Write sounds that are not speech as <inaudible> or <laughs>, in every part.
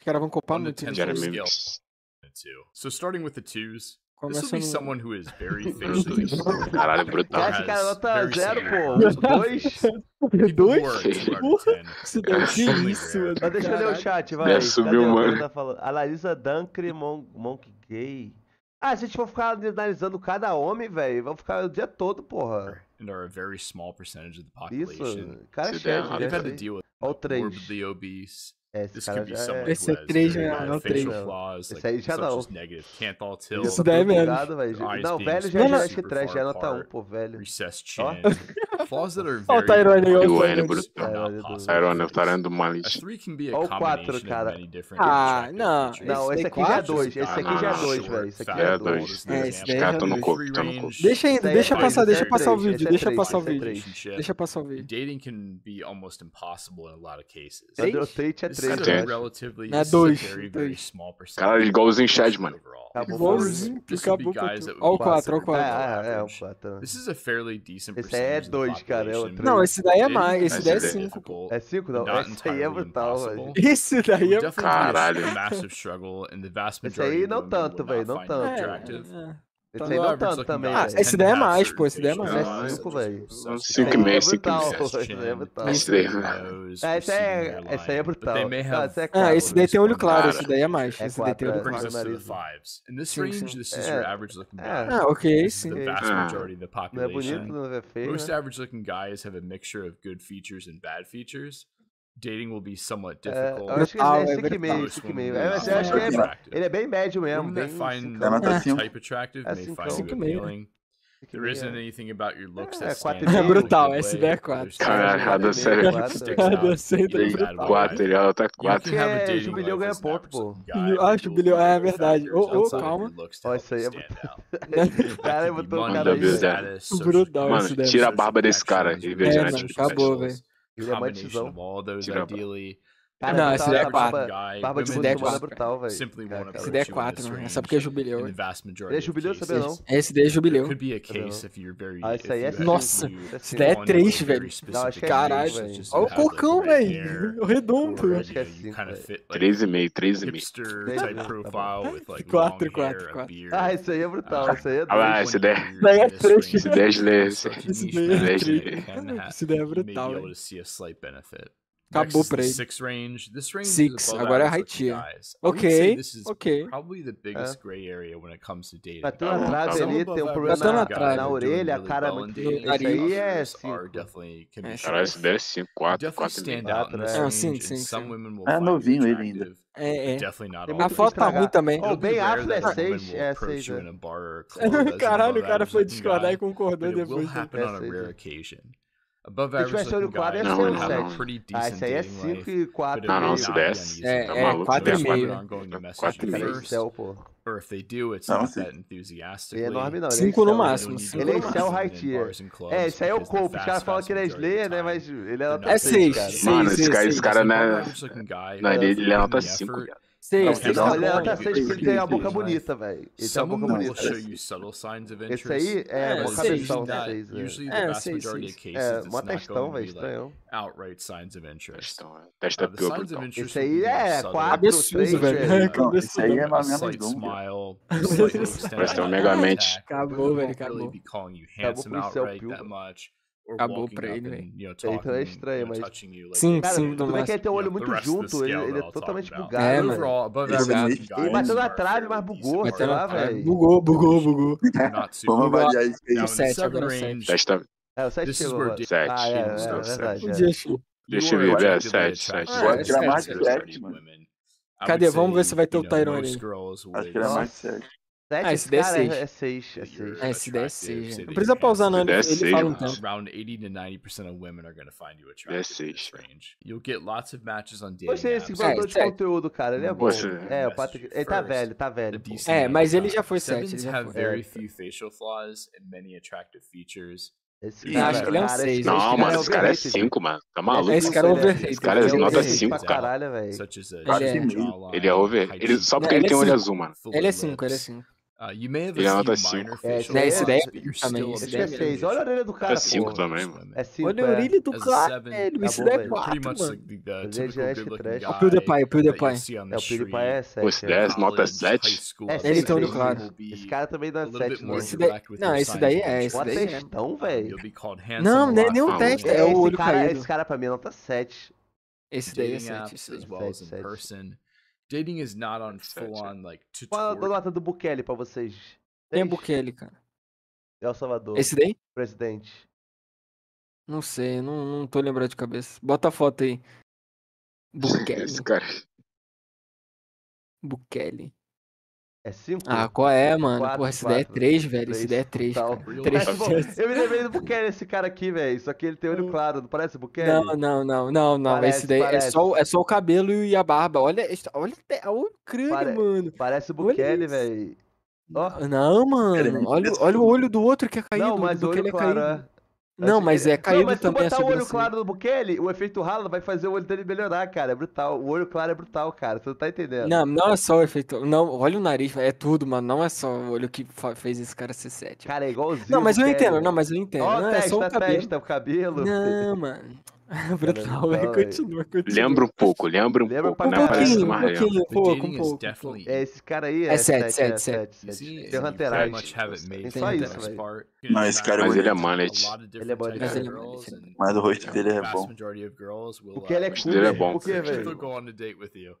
Caravan Copan copar to So starting with the twos, this will be no... someone who is very <laughs> thirsty. Caralho, brutal. Acho que a nota zero, pô. Dois. <laughs> Dois? Que <laughs> isso, mano. Mas deixa eu ler o chat, vai. É, subiu, mano. Tá falando? Analisa Monk Gay. Ah, se a gente for ficar analisando cada homem, velho, vamos ficar o dia todo, porra. And are a very small percentage of the population. Isso, cara, so cheio. Né? o had. Esse, cara já é... esse é 3 já não, 3. Esse aí já não. Isso daí mesmo. Não, velho já, já acho é já é nota 1, pô, velho. Ó. Flaws. Olha o Tyrone aí, Tyrone é brutal. Tyrone o Tyrone tá do Malice. Olha o 4, cara. Ah, não. Não, esse aqui já é 2. Esse aqui já é 2, velho. Esse aqui é, é 2. Esse cara já no corpo, tá no corpo. Deixa ainda, deixa passar, deixa passar o vídeo, deixa passar o vídeo. Deixa passar o vídeo. Dating can be almost impossible in a lot of cases. Date é 3, velho. É 2. Cara, igualzinho Chad, mano. Igualzinho. Acabou. Olha o 4, olha o 4. É, é, é o 4. Esse é 2. 2, cara. É o 3. Não, esse daí é mais. Esse daí é 5. É 5? É não, esse daí é brutal, velho. Esse daí é Caralho. Massive Esse aí não tanto, velho. Não tanto. É, é. Esse aí não tanto também. Ah, esse daí é mais, pô. Esse daí é mais. 5, velho. 5 e meio, Esse daí é. Esse daí é brutal. Ah, esse daí tem olho claro, esse daí é mais. Esse daí tem olho claro. Ah, ok, sim. Não é bonito, não é feio. Most average looking guys have a mixture of good features and bad features dating will be somewhat é, difficult. É, acho que ele é 5,5, é meio, 5,5. Meio. É, eu acho que é, ele é bem médio mesmo. Bem, find assim. type attractive, é may find appealing. There isn't anything about your looks é, that stands out. É, ah, é brutal, SB tá é 4. Caraca, a dança é quatro 4, quatro quatro 4. É, quatro ganha ponto, pô. Ah, Jubileu, é verdade. Ô, ô, calma. Ó, isso aí é... <laughs> Cara, eu botou o cara aí. Brutal esse Mano, tira a barba desse cara. Acabou, velho. combination of all those, ideally. Cara, não, esse daí é 4. Barba de Buda é brutal, velho. Esse daí é 4, mano. Só porque é jubileu. É jubileu também, não? Esse daí é jubileu. Ah, é Nossa, esse daí é, é 3, velho. É Caralho. Olha o cocão, velho. O redondo. Acho que 3,5, 3,5. 4, 4, 4. Ah, esse aí é brutal. Esse aí é 2. Ah, esse daí é 3. Esse daí é 3. Esse daí é brutal. Maybe able to see. Acabou pra ele. Six range. This range six. Agora é high tier. Ok. Ok. Probably the biggest é. gray area ali, tem um problema na, na, na orelha, a cara muito. Isso é, assim, é Sim, Caralho, esse daí 5, 4, 4 É, sim, sim. É novinho ele ainda. É, é. é a foto tá ruim também. O Ben Affle é 6. É 6. <laughs> Caralho, o cara foi discordar e concordou depois. É 6. Above se tivesse olho 4, ia ser um 7. Ah, esse aí é 5 e 4. Não, não, se desse. É, tá 4 e meio. 4 e meio. Excel, é pô. Or if they do, it's não, not that enthusiastically. É enorme, não. É cinco no né? máximo. Cinco ele é Excel high tier. É, isso aí é o Cope. Os caras falam que ele é Slayer, né? Mas ele é nota 6. É 6. Mano, esse cara, esse cara, né? Ele é nota 5. Sim, sim. Não, ele era seis, ele tem a boca bonita, velho. Ele é a boca bonita. isso. Esse aí é, é uma testão Usually the vast majority of é, outright signs of interest. Testa uh, é Esse aí é <laughs> quatro, três, velho. Esse aí é uma slight smile, slight extended. Parece um megamente. Acabou, velho, acabou. Acabou com o céu. Acabou pra ele, velho. Né? Ele é know, é estranho, mas... Sim, cara, sim. Tudo bem é que ele tem o olho muito junto, ele, ele é totalmente bugado. É, mano. Ele bateu na trave, mas bugou, sei lá, velho. Bugou, bugou, bugou. Vamos avaliar isso aí. 7, agora 7. É, o 7 chegou. 7. Ah, é, é, verdade. Deixa eu ver, é 7, 7. Pode tirar mais 7, mano. Cadê? Vamos ver se vai ter o Tyrone. Acho que era mais 7. Ah, sete, ah, esse cara, é 6. É 6. É, 6. É ah, é não precisa pausar, não. Ele, ele fala um então. tempo. Around 80 to 90% of women are going to find you attractive. You'll get lots of matches on dating Você, esse de conteúdo, cara, ele é bom. É, o Patrick, ele tá velho, tá velho. É, mas ele já foi 7. Ele very few facial flaws and many attractive features. Esse cara, acho que ele é um 6. É não, mano, esse cara é 5, mano. Tá maluco? Esse cara é overrated. Esse cara é nota tá 5, cara. Caralho, velho. Ele é over. Só porque ele tem olho azul, mano. Ele é 5, ele é 5. Uh, you may have Ele ela tá 5. É, esse daí, esse daí também. Esse é 6. É, Olha a orelha do cara. É 5 também, é mano. Olha a é. orelha do cara, Esse daí é 4. É o PewDiePie, o PewDiePie. É, o PewDiePie é 7. Esse 10, nota 7. Ele tá olhando claro. Esse cara também dá 7. Não, esse daí é. Esse daí é. testão, velho. Não, não é nem um teste. É o olho caído. Esse cara pra mim é nota 7. Esse daí é 7. Dating is not on é, é. full on like tutorial. Qual é a nota do Bukele pra vocês? Tem é Bukele, cara? É o Salvador. Esse daí? Presidente. Não sei, não, não tô lembrando de cabeça. Bota a foto aí. Bukele. <laughs> Esse cara. Bukele. É 5? Ah, qual é, mano? Quatro, Porra, essa ideia é 3, velho. Três, essa é 3. Eu me lembrei do Bukele, esse cara aqui, velho. Só que ele tem olho claro, não parece o Bukele? Não, não, não, não, não. Parece, esse daí é só, é só o cabelo e a barba. Olha, olha, até o crânio, Pare, mano. Parece o Bukele, velho. Oh. Não, mano. Olha, olha o olho do outro que é caído. Não, mas o olho é claro, caído. É. Não, assim, mas é, é caído não, mas também botar o olho claro no Bukele, o efeito ralo vai fazer o olho dele melhorar, cara. É brutal. O olho claro é brutal, cara. Você não tá entendendo. Não, não é só o efeito. Não, olha o nariz, é tudo, mano. Não é só o olho que fez esse cara ser sete. Cara, é igualzinho. Não, mas eu entendo, não, mas eu entendo. Ó, não, testa, é só o cabelo. Testa, o cabelo. Não, mano. <laughs> Brutal, é, continua, é. continua. Lembra um pouco, lembra um lembra pouco. Né? Um pouquinho, um pouquinho, um pouco, um pouco. É, esse cara aí é 7, 7, 7. Tem Hunter Tem só isso, velho. Não, esse cara mas ele é mullet. Ele é mullet. Mas, é mas o rosto dele é bom. Porque ele é cool, ele é bom. Porque, velho.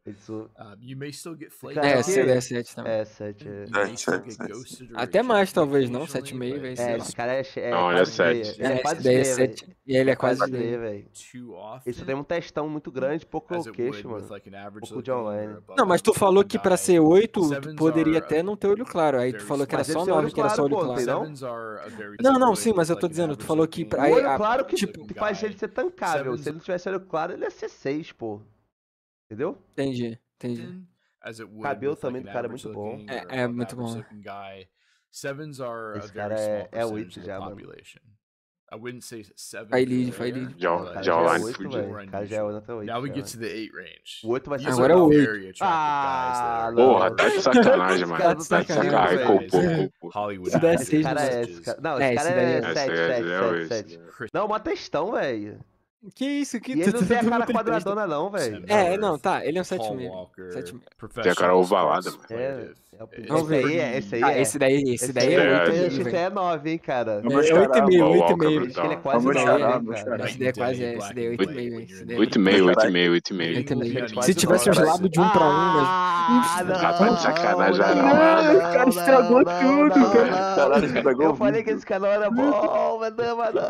Isso. É, 7, é 7 também. É, 7, é. Até mais, talvez, não? 7,5, velho. É, esse cara é, é... Não, ele é 7. Ele é, é quase 10, velho. E ele é quase 10, velho. Isso tem um testão muito grande, pouco queixo, mano. Pouco de online. Não, mas tu falou que pra ser 8, tu poderia até não ter olho claro. Aí tu falou que era só 9, que era só olho claro. Não, não, sim, mas eu tô dizendo, tu falou que... Pra, olho claro que tipo, faz ele ser tancável. Se ele não tivesse olho claro, ele ia ser 6, pô. Entendeu? Entendi, entendi. Cabelo também do cara é muito bom. É, é muito bom. Sevens are Esse cara é, é o já, mano. I wouldn't say seven. Aí lead, foi lead. Já, já, já online. velho. Já é 8 8, Now we get to the 8 range. O vai ser agora é 8. Ah, porra, tá de sacanagem, mano. Tá de sacanagem. Copou, Hollywood. Se der cara é esse. Não, esse cara é 7, 7, 7. Não, mó textão, velho. Que isso? Que... E ele não tem a cara quadradona, né? não, velho. É, não, tá. Ele é um 7,5. 7,5. Tem a cara ovalada, mano. É, é o primeiro. Esse aí é. Esse, aí ah, é. esse daí, esse daí é, é 8,5. Esse é 9, hein, cara. É 8,5, 8,5. Acho que ele é quase 9. Né, esse daí é quase, é. Esse daí é 8,5. 8,5, 8,5, 8,5 Se tivesse os lados de 1 pra 1, mas. Ah, tá sacanagem, não. O cara estragou tudo, cara. Eu falei que esse canal era bom, mas não, mano.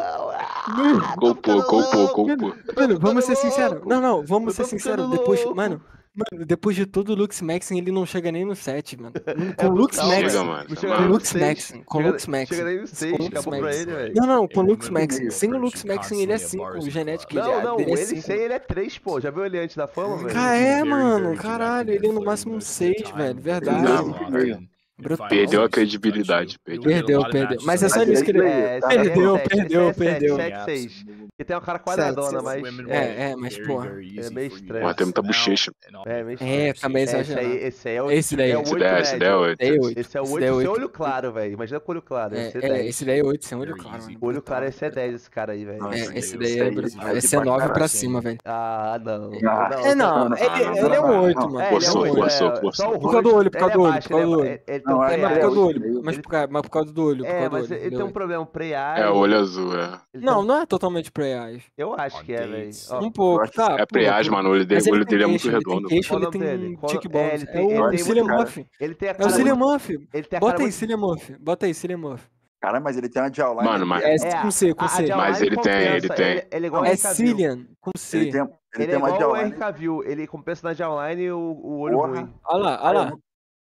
Gol pouco, gol pouco desculpa. Mano, vamos ser sinceros. Não, não, vamos ser sinceros. Depois, mano, Mano, depois de todo o Lux Maxing ele não chega nem no 7, mano. <laughs> É com o Lux Maxing Com o Lux Maxing Com o Lux Maxim. Chega nem no 6, acabou pra ele, velho. Não, não, com o Lux Maxing Sem o Lux Maxing ele é 5. O Genetic não, ele, ele é, é sem ele é 3, pô. Já viu ele antes da fama, velho? Ah, é, mano. Caralho, ele é, é no máximo um 6, velho. Verdade. Não. Brutal. Perdeu a credibilidade. Perdeu, perdeu. perdeu. Mas é só isso escrever. ele... perdeu, perdeu, perdeu. 7, 6. Que tem uma cara quadradona, mas. É, é, mas, pô. É meio estranho. Porra, tem muita bochecha. É, meio estranho. É, também é exagerado. Esse, aí, esse aí é o esse daí, é o 8, esse daí é 8. Esse é o 8 é é sem olho claro, velho. Imagina com olho claro. Esse é 10. Esse daí é 8 sem olho claro. Né? Olho tá claro, esse é 10, esse cara aí, velho. Esse daí é. Esse é 9 pra cima, velho. Ah, ah não. É, não. Ele é um 8, mano. Forçou, forçou, forçou. Por causa do olho, por causa do olho. Por causa do olho. Mas por causa do olho. Mas por causa do olho. É, mas ele tem um problema pré-ar. É, olho azul, é. Não, não é totalmente pré Preage. Eu acho que é, velho. Um pouco, tá. É Preage, mano. O olho dele, é muito redondo. Ele tem queixo, ele tem cheekbones. É, é o Cillian Murphy. É o Cillian Murphy. Bota aí, Cillian Murphy. Bota aí, Cillian Murphy. Cara, mas ele tem uma jawline. Mano, mas. É, é, com C, com C. Mas é ele tem, ele tem. É Cillian, com C. Ele tem, uma ele ele tem é uma jawline. Né? Ele Cavill, ele compensa na jawline e o, olho ruim. Olha lá, olha lá.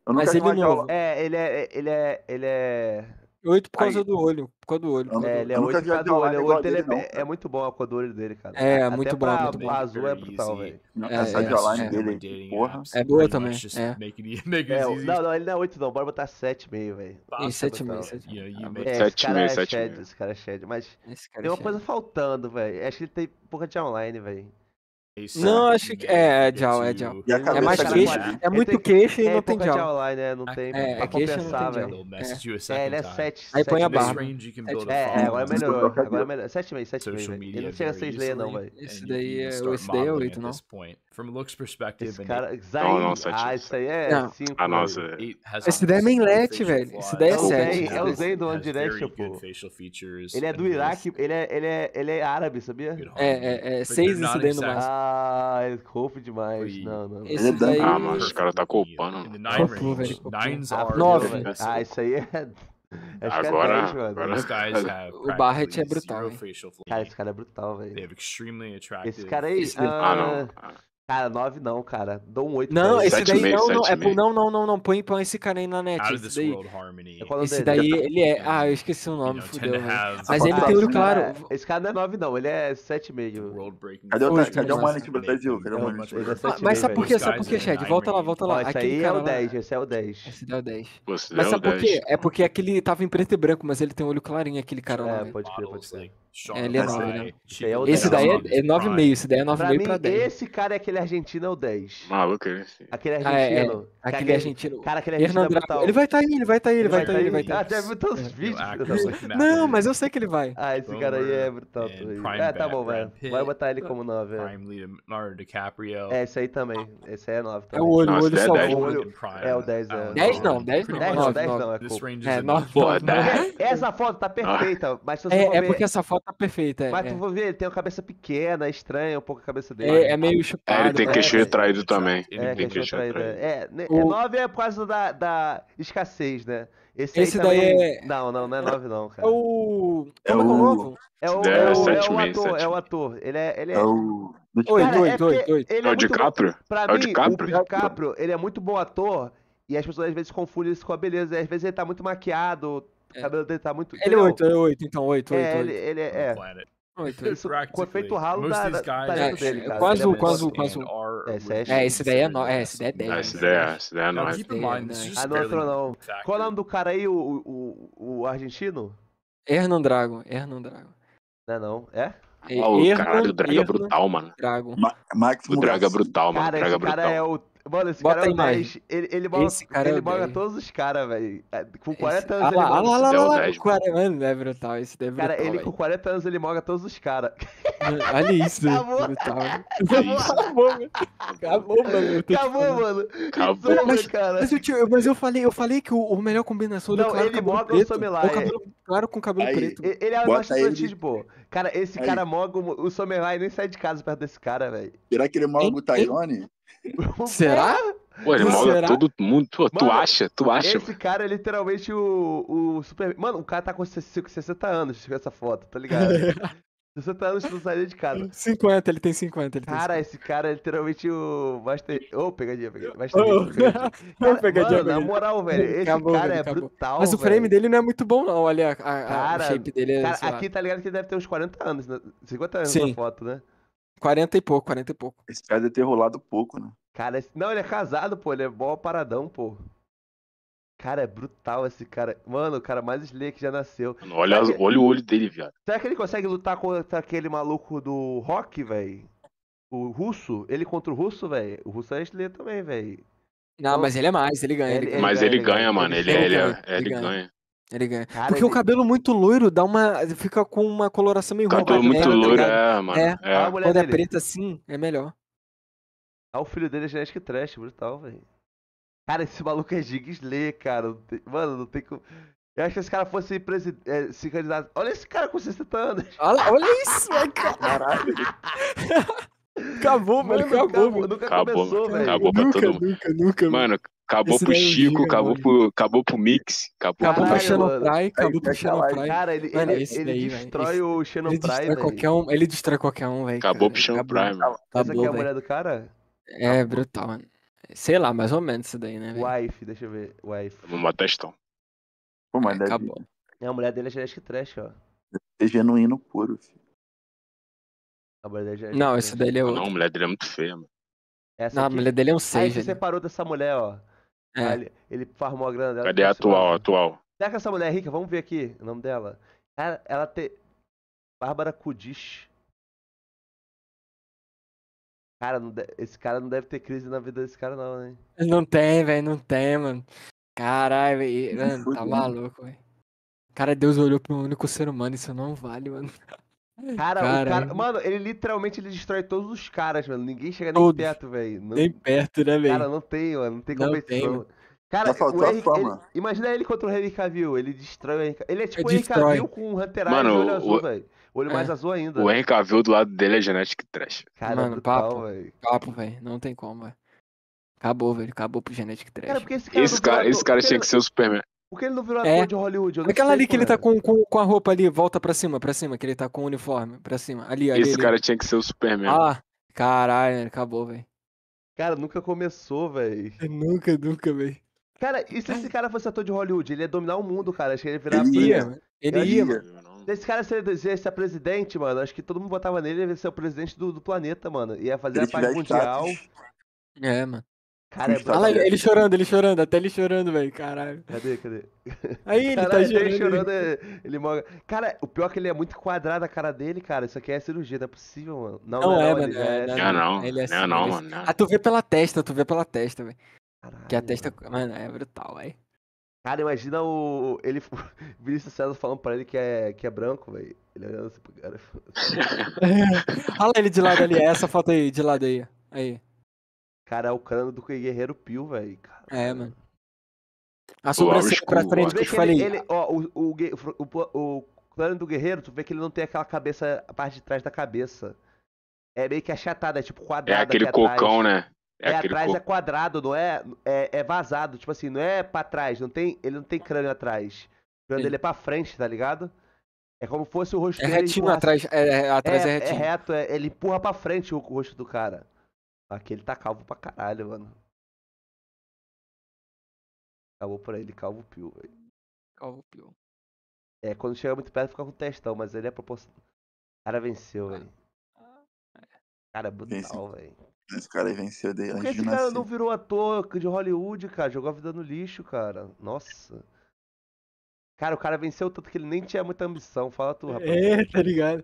Mas ele é, ele é, ele é, ele é Oito por causa Aí. do olho. Por causa do olho. É, ele é eu nunca 8 vi a por causa do olho. jawline O olho dele é, é cara. muito bom a cor do olho dele, cara. É, Até muito bom, pra, muito pra bom. azul é Very brutal, velho. Não, É, Essa é, jawline é. dele, Dating porra. É boa também, é. É, não, não, ele não é 8 não, bora botar 7,5, velho. Em Nossa, sete brutal. meses, sete You know, you Ah, make É, Sete esse cara é sete shed, meio. esse cara é shed, mas Esse cara tem é uma coisa faltando, velho. Acho que ele tem porra de online, velho. Isso, não, acho que é, é Jal, é Jal. É mais queixo, é muito queixo e não tem Jaw. lá, né? Não tem é, pra é compensar, velho. É. é, ele é 7. Aí põe a barra. É, agora é melhorou, agora melhorou. 7,5, 7,5. Ele não chega é a 6 leia, não, velho. Esse daí é 8, não? From looks perspective, esse cara, Zayn, não, não, ah, isso aí é 5. Ah, nossa. Esse daí é mainlet, velho. Esse daí é 7. É o Zay do One Direction, pô. Ele é do Iraque, ele é, ele é, ele é árabe, sabia? É, é, é 6 esse daí no máximo. Ah, é demais. Não, não. É esse daí... Ah, mano, os caras tá culpando. Ah, nove. Ah, isso aí é. <laughs> é agora, agora os <laughs> o Barrett é brutal. Cara, esse cara é brutal, velho. Esse cara aí. Uh... Ah, não. Cara, 9 não, cara. Dou um 8. Não, esse daí não, não. É, meio. não, não, não, não. Põe, põe esse cara aí na net. Out esse daí, é esse daí né? ele é. Ah, eu esqueci o nome, you know, fudeu. Né? Have... Mas ele tem olho claro. É... Esse cara não é 9, não. Ele é 7,5. Cadê o Cadê o Manit Brasil? Cadê o Manit Mas sabe por quê? Sabe por quê, Chad? Volta lá, volta lá. É esse aí é o 10, esse é o 10. Esse daí é o 10. Mas sabe por quê? É porque é aquele tava em preto e branco, mas ele tem olho clarinho, aquele cara lá. É, né? pode crer, pode crer. É, ele é 9, né? Esse, é esse daí é, é 9,5, esse daí é 9,5 pra, pra 10. Esse cara é aquele argentino, é o 10. Maluco, é esse. Aquele ah, é, é. argentino. Ah, aquele, aquele argentino. Cara, aquele argentino brutal. Ele vai estar tá aí, ele vai estar tá aí, ele vai estar tá aí, ele vai tá tá estar tá aí. Ah, deve todos os vídeos. Não, mas eu sei que ele vai. Ah, esse cara aí é brutal. Ah, tá bom, velho. Vai botar ele como 9. Prime Leonardo DiCaprio. É, esse aí também. Esse aí é 9. É o olho, o olho só. É o 10, 10 não, 10 não. 10 não, 10 não. É 9. Essa foto tá <laughs> perfeita, mas se você É porque essa foto tá perfeita. É, mas tu é. ver, ele tem uma cabeça pequena, estranha um pouco a cabeça dele. É, é meio chupado. Né? É. é, ele tem queixo retraído também. Ele tem queixo retraído. É. É, né, é, o... nove é por causa da, da escassez, né? Esse, Esse daí também... é. Não, não, não é nove não, cara. É o. É o. É o, é o, é o ator, é o ator. Ele é. Ele é... é o. Oi, cara, oito é dois, dois. Ele é, o DiCaprio? Pra é o DiCaprio? o DiCaprio, ele é muito bom ator e as pessoas às vezes confundem isso com a beleza. Às vezes ele tá muito maquiado, é. O cabelo dele tá muito. Ele é 8, é então, é, ele é 8, então, 8, 8. É, 8, ele, ele é. é. com efeito ralo da, da, da é, dele, cara. Quase, é quase, quase. É, é, esse daí é, no... é, esse daí é 10. Esse daí é, esse daí é Ah, não entrou não. Qual é o nome do cara aí, o, o, o argentino? Hernan Drago, Hernan Drago. Não é não, é? Oh, Hernan, caralho, o Draga brutal, mano. Drago. Ma Max o Draga brutal, mano. Cara, Draga esse brutal. cara é o Mano, esse bota cara é o 10. Ele, ele bola, cara ele é bola todos os caras, velho. É, com 40 esse... anos ah, lá, ele moga. Ah, lá, lá, é lá, lá, 10, com 40 anos, é brutal. Esse deve é brutal, Cara, ele véio. com 40 anos ele moga todos os caras. Olha <laughs> isso, Acabou. Brutal. Acabou. <laughs> Acabou, mano. Acabou, mano. Acabou, mano. Acabou, mano. mas, cara. Mas eu, mas eu falei, eu falei que o, o melhor combinação Não, do é claro ele o Somelai. O cabelo claro com cabelo preto. Ele é o nosso pô. Cara, esse cara moga o Somelai nem sai de casa perto desse cara, velho. Será que ele moga o Tyrone? <laughs> Será? Pô, ele molda todo mundo. Tu mano, acha? Tu acha? Esse cara é literalmente o, o Superman. Mano, o cara tá com 60 anos com essa foto, tá ligado? <laughs> 60 anos não sair de casa. 50, ele tem 50. Ele tem cara, 50. esse cara é literalmente o Master. Ô, oh, pegadinha, pegadinha. Master oh. pegadinha. <laughs> Cara, pegadinha, mano, na moral, velho, esse acabou, cara velho, é acabou. brutal. Mas o frame velho. dele não é muito bom, não. Olha a, a, cara, a shape dele. É, cara, aqui tá ligado que ele deve ter uns 40 anos, né, 50 anos Sim. na foto, né? 40 e pouco, 40 e pouco. Esse cara deve ter rolado pouco, né? Cara, esse... não, ele é casado, pô, ele é bom paradão, pô. Cara, é brutal esse cara. Mano, o cara mais slay que já nasceu. Mano, olha, as... que... olha o olho dele, viado. Será que ele consegue lutar contra aquele maluco do rock, velho? O russo? Ele contra o russo, velho? O russo é slay também, velho. Não, então mas ele é mais, ele ganha. Ele, ele é mas ganha, ele ganha, mano. Ele, ele, ele, ganha. ganha. Tá ele ganha. Cara, Porque ele... o cabelo muito loiro dá uma. fica com uma coloração meio roubada. Cabelo muito é loiro, é, mano. É. é. Quando é preto assim, é melhor. Ah, o filho dele é genética trash, brutal, velho. Cara, esse maluco é Gig Slay, cara. Mano, não tem como. Eu acho que esse cara fosse presid... é, se candidato. Olha esse cara com 60 anos. <laughs> Olha, olha isso, velho. Caralho. acabou, mano. Acabou, acabou, nunca acabou, começou, velho. Acabou pra nunca, todo mundo. Nunca, nunca, mano. Acabou pro é Chico, acabou pro, acabou pro Mix, acabou Caralho, pro Xenoprai, acabou pro Xenoprai. Cara, ele, mano, ele, ele daí, destrói esse, o Xenoprai, ele destrói qualquer um, Ele destrói qualquer um, velho. Acabou pro Xenoprai, mano. Essa aqui é a mulher do cara? É, brutal, mano. Sei lá, mais ou menos isso daí, né? Wife, deixa eu ver. Wife. Uma testão. Pô, mas é, Acabou. É, a mulher dele é Jurassic Trash, ó. É genuíno puro, filho. A mulher dele é Jurassic Não, esse daí é ah, outro. Não, a mulher dele é muito feia, mano. Essa não, aqui... a mulher dele é um 6. Aí você né? separou dessa mulher, ó. É. ele, ele farmou a grana dela. Cadê a ela. atual, atual? Será que essa mulher é rica? Vamos ver aqui o nome dela. Cara, ela tem. Bárbara Kudish. Cara, não de- esse cara não deve ter crise na vida desse cara, não, né? Não tem, velho, não tem, mano. Caralho, velho. Mano, tá maluco, velho. Cara, Deus olhou pro único ser humano, isso não vale, mano. Cara, o cara. Mano, ele literalmente ele destrói todos os caras, mano. Ninguém chega nem Todos. perto, velho. Não- Nem perto, né, velho? Cara, não tem, mano. Não tem Não competição. tem. Cara, Só faltou o a Henry, fama. ele- imagina ele contra o Henry Cavill. Ele destrói o Henry Cavill. Ele é tipo o Henry. Cavill com o Hunter Eyes olho o- azul, velho. Olho É. mais azul ainda. O Henry Cavill do lado dele é Genetic Trash. Cara, Mano, brutal, papo. velho. Papo, velho. Não tem como, velho. Acabou, velho. Acabou pro Genetic Trash. Cara, porque esse cara Esse cara, esse ator- cara tinha que ser o Superman. Por que ele não virou É. ator de Hollywood? Eu não Aquela ali que ele tá mano. com, com, com a roupa ali, volta pra cima, pra cima, que ele tá com o uniforme, pra cima. Ali, ali. Esse ali. cara tinha que ser o Superman. Ah, caralho, acabou, velho. Cara, nunca começou, velho. <laughs> Nunca, nunca, velho. Cara, e se esse cara fosse ator de Hollywood? Ele ia dominar o mundo, cara. Acho que ele ia virar. Ele Ia, mano. Ele ia, ia. mano. Se esse cara ser, presidente, mano, acho que todo mundo votava nele, ele ia ser o presidente do, do planeta, mano. Ia fazer Ele a paz mundial. status. É, mano. Cara, é Status. Olha lá, ele, chorando, ele chorando, até ele chorando, velho. Caralho. Cadê, cadê? Aí ele tá Caralho, chorando. ele chorando, é- ele morre. Cara, o pior é que ele é muito quadrado a cara dele, cara. Isso aqui é cirurgia, não é possível, mano. Não, Não é, ele mano, já é- Não, é não. Ele é Não, é assim, não, é mano. não. Ah, tu vê pela testa, tu vê pela testa, velho. Que a testa, mano. é brutal, velho. Cara, imagina o. Ele. <laughs> Vinícius César falando pra ele que é, que é branco, velho. Ele olhando assim pro cara. <laughs> <laughs> Olha ele de lado ali, é essa foto aí, de lado aí. Aí. Cara, é o crânio do Guerreiro Pio, velho. É, mano. A sobrancelha pra frente que eu te falei. ele, ó, o, o, o, o, o crânio do guerreiro, tu vê que ele não tem aquela cabeça, a parte de trás da cabeça. É meio que achatado, é tipo É quadrado. aquele aqui atrás. cocão, né? É, É atrás é cocão. quadrado, não é, é? É vazado, tipo assim, não é pra trás, não tem, ele não tem crânio atrás. O crânio Sim. dele é pra frente, tá ligado? É como se fosse o rosto É dele. retinho atrás, é, é, atrás é, é, é retinho. reto, é- ele empurra pra frente o, o rosto do cara. Aqui ele tá calvo pra caralho, mano. Acabou por ele, calvo pio, velho. Calvo Pio. É, quando chega muito perto fica com testão, mas ele é proporcional. O cara venceu, velho. Cara, é brutal, velho. Esse cara aí venceu de Por que esse cara nascer. não virou ator de Hollywood, cara? Jogou a vida no lixo, cara. Nossa. Cara, o cara venceu tanto que ele nem tinha muita ambição. Fala tu, rapaz. É, tá ligado?